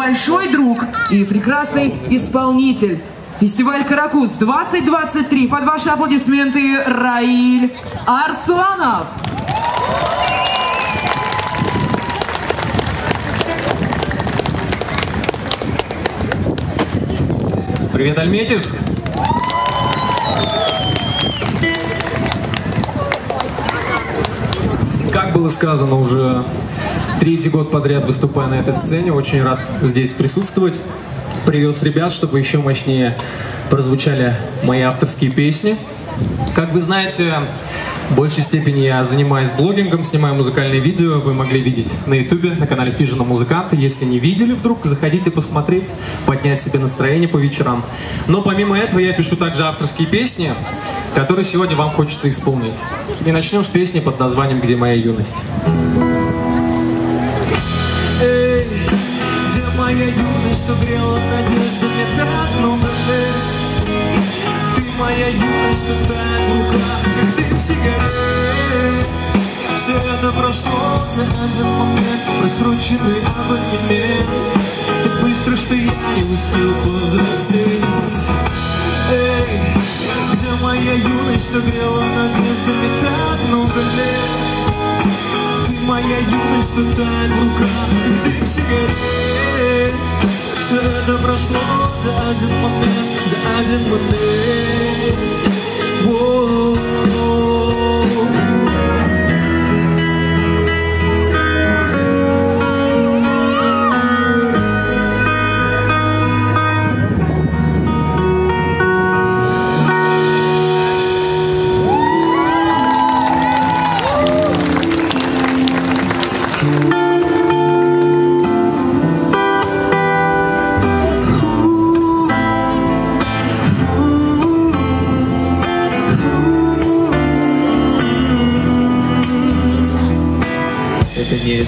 большой друг и прекрасный исполнитель. Фестиваль «Каракуз» 2023. Под ваши аплодисменты Раиль Арсланов. Привет, Альметьевск! Как было сказано уже третий год подряд выступая на этой сцене, очень рад здесь присутствовать. Привез ребят, чтобы еще мощнее прозвучали мои авторские песни. Как вы знаете, в большей степени я занимаюсь блогингом, снимаю музыкальные видео. Вы могли видеть на ютубе, на канале Фижина Музыканты. Если не видели вдруг, заходите посмотреть, поднять себе настроение по вечерам. Но помимо этого я пишу также авторские песни, которые сегодня вам хочется исполнить. И начнем с песни под названием «Где моя юность». Что грела надеждами так много лет? Ты моя юность, что тает в руках, как дым сигарет. Все это прошло за один момент, просроченный абонемент. Так быстро, что я не успел повзрослеть. Эй, где моя юность, что грела надеждами так много лет? Ты моя юность, что тает в руках, как дым сигарет. Все это прошло за один момент, за один момент. Воу.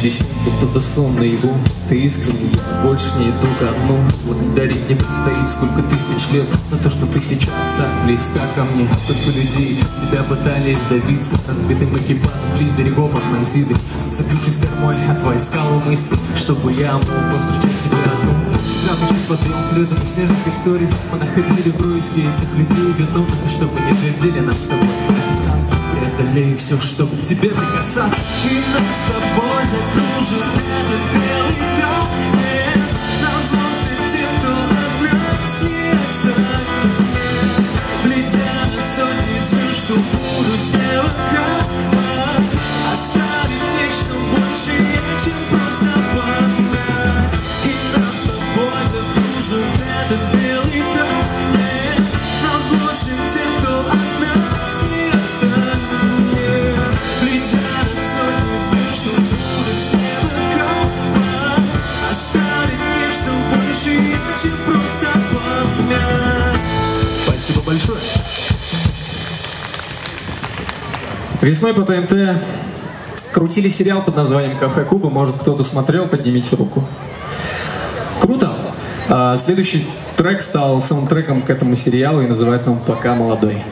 Не объяснить, будто сон наяву Ты искренний, больше не иду ко дну Благодарить мне предстоит сколько тысяч лет За то, что ты сейчас так близка ко мне. Сколько людей тебя пытались добиться Разбитым экипажем близ берегов Атлантиды. Зацепившись кормой от твоей скалы мысли Чтобы я мог повстречать тебя одну. Спрятавшись под белым пледом снежных историй Мы находили происки этих людей виновных Чтобы не глядели нам с тобой. На дистанции Преодолей все, чтобы к тебе прикасаться. И нас с тобой the a cruiser, as a. большое. Весной по ТНТ крутили сериал под названием «Кафе Куба». Может, кто-то смотрел, поднимите руку. Круто. А, Следующий трек стал саундтреком к этому сериалу и называется он «Пока молодой».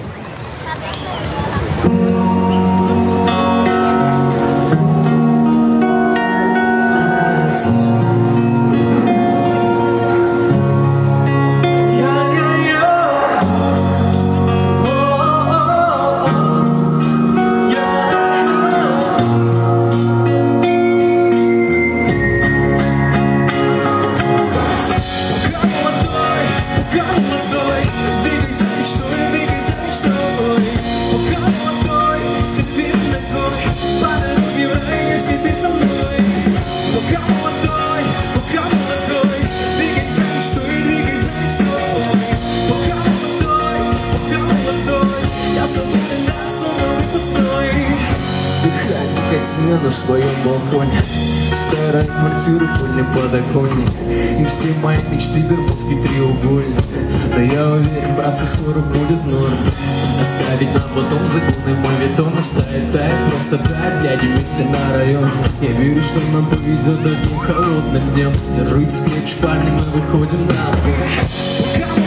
Своем балконе. Старая квартира, пыльный подоконник. И все мои мечты бермудский треугольник. Но я уверен, братцы, скоро будет норм Оставить на потом загулный мой витон Оставить тает, просто тает дяди вместе на район Я верю, что нам повезет одним холодным днем. Держитесь крепче, парни, мы выходим на бой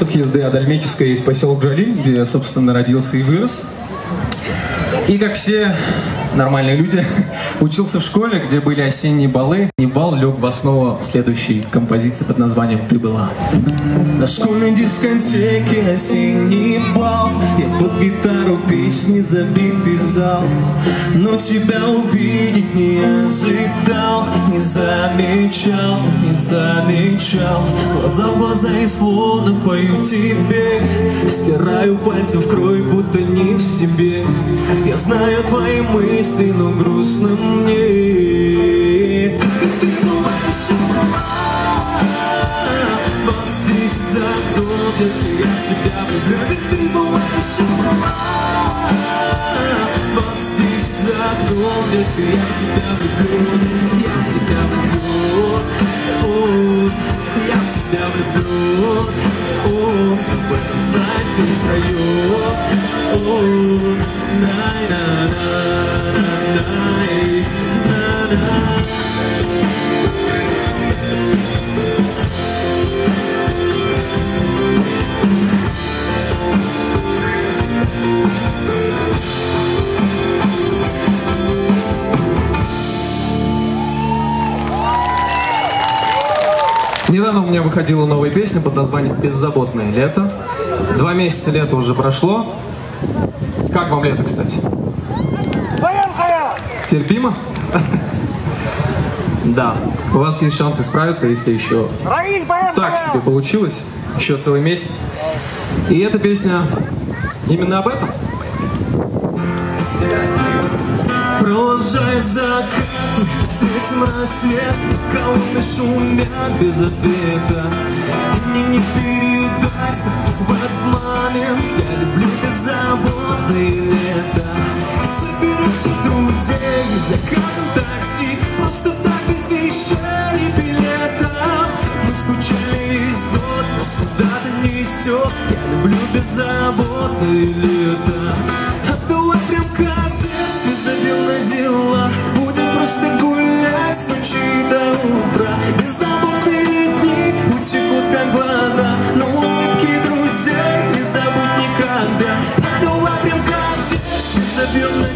минутах езды от Альметьевска есть поселок Джалиль, где я, собственно, родился и вырос. И как все нормальные люди, учился в школе, где были осенние балы. И бал лег в основу следующей композиции под названием «Ты была». На школьной дискотеке осенний бал. Я под гитару песни забитый зал. Но тебя увидеть не ожидал Не замечал, не замечал. Глаза в глаза и словно пою тебе. Стираю пальцы в кровь, будто не в себе. Я знаю твои мысли, но грустно мне Ты была еще вас десять за тебя влюблю Ты была еще Вас десять за окном, если я тебя влюблю Я тебя влюблю О, Я в тебя влюблю О, В этом знать перестаю О, най на на на най на на Недавно у меня выходила новая песня под названием «Беззаботное лето». Два месяца лета уже прошло. Как вам лето, кстати? Терпимо? Да. У вас есть шансы справиться, если еще так себе получилось. Еще целый месяц. И эта песня именно об этом. Продолжай закат, встретим рассвет Колонны шумят без ответа. И мне не передать, в этот момент Я люблю беззаботное лето. Соберем друзей, закажем такси Просто так без вещей и билетов. Мы скучали весь год, нас куда-то несет. Я люблю беззаботное feel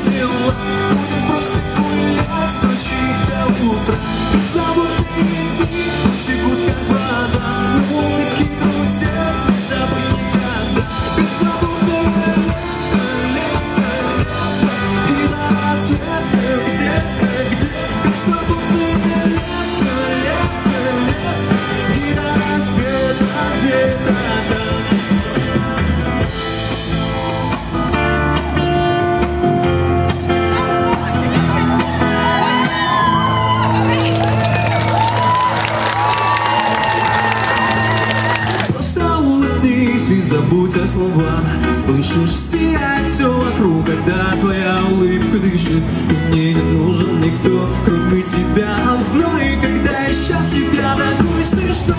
забудь о словах Слышишь, сияет все вокруг, когда твоя улыбка дышит И мне не нужен никто, кроме тебя. Но и когда я счастлив, я догнусь, ты что?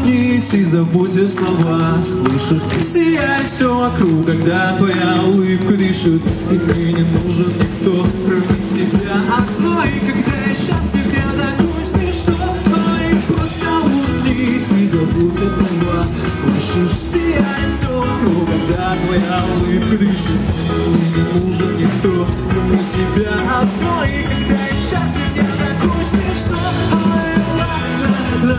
Улыбнись и забудь о слова Слышишь, сияет все вокруг, когда твоя улыбка дышит. И мне не нужен никто, кроме тебя. Одной И когда я счастлив, я ты что? Ой, просто улыбнись и забудь о слова Слышишь, сияет все вокруг, когда твоя улыбка дышит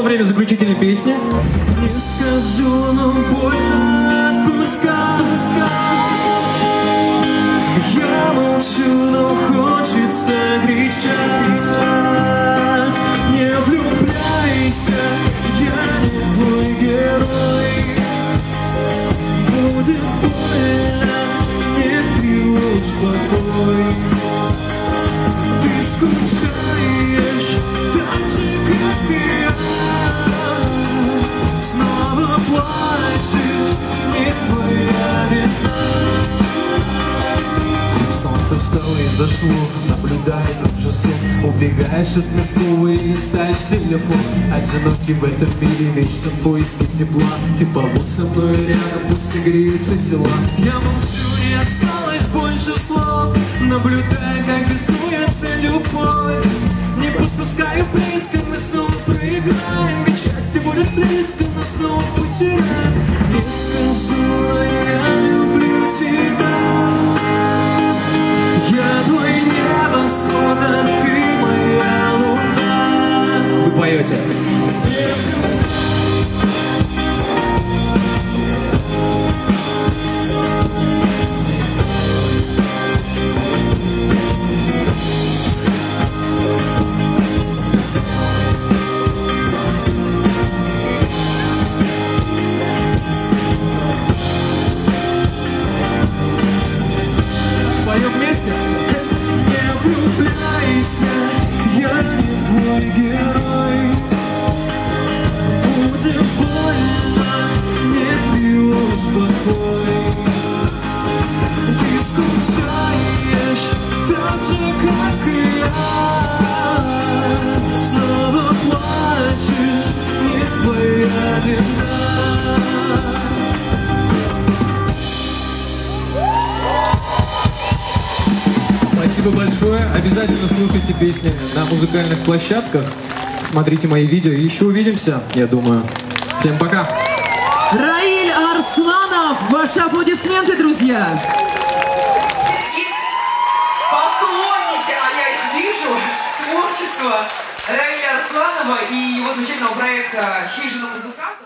пришло время заключительной песни. Не скажу, но больно отпускать Я молчу, но хочется кричать встало и зашло, наблюдая тот же сон Убегаешь от мирского и листаешь телефон. Одинокий в этом мире, вечно в поиске тепла. Ты побудь со мной рядом, пусть согреются тела. Я молчу, не осталось больше слов. Наблюдая, как беснуется любовь. Не подпускаю близко, мы снова Master. Спасибо большое. Обязательно слушайте песни на музыкальных площадках. Смотрите мои видео и еще увидимся, я думаю. Всем пока. Раиль Арсланов, ваши аплодисменты, друзья! Поклонники, а я их вижу, творчества Раиля Арсланова и его замечательного проекта «Хижина музыканта».